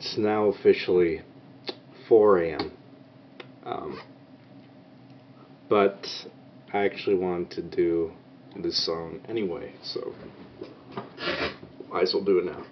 it's now officially 4 a.m. Um, but I actually wanted to do this song anyway, so might as well do it now.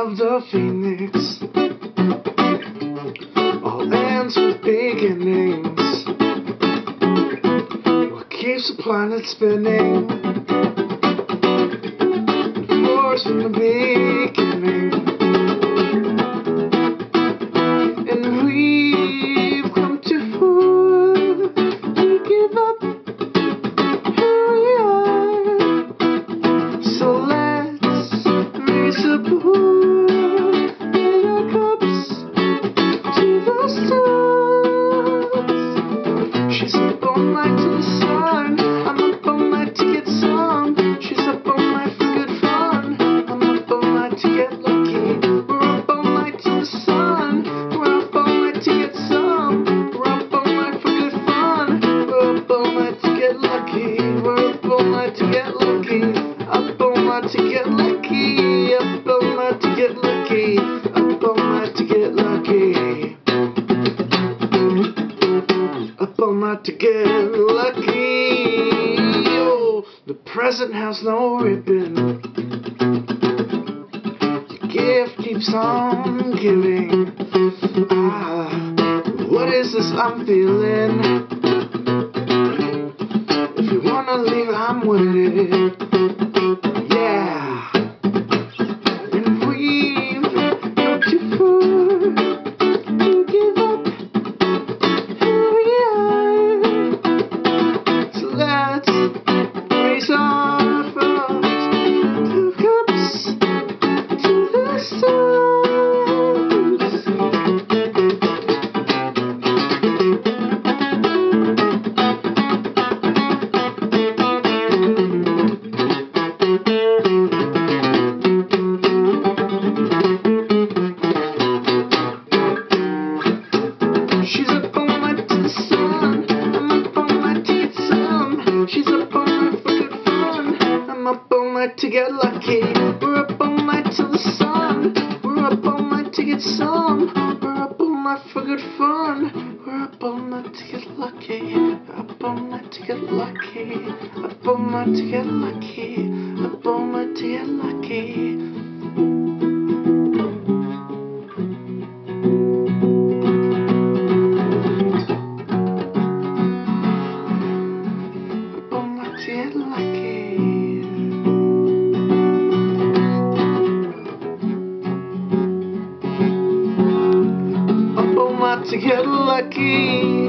Of the phoenix. All ends with beginnings. What keeps the planet spinning? Force from the To get lucky. Oh, the present has no ribbon. The gift keeps on giving. Ah, what is this I'm feeling? If you wanna leave, I'm with it. Night to get lucky. We're up all night to the sun. We're up all night to get some. We're up all night for good fun. We're up all night to get lucky. Up all night to get lucky. Up all night to get lucky. Up all night to get lucky. Night to get lucky.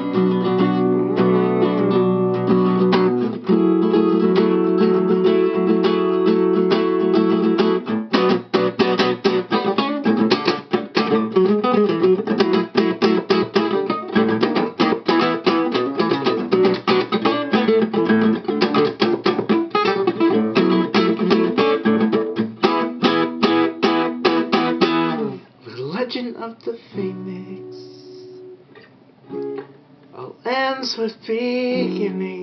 Legend of the phoenix ends with beginning.